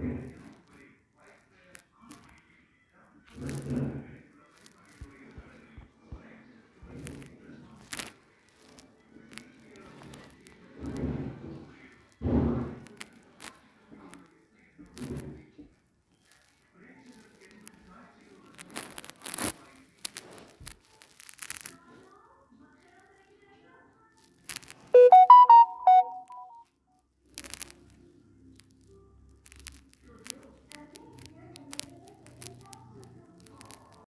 Amen.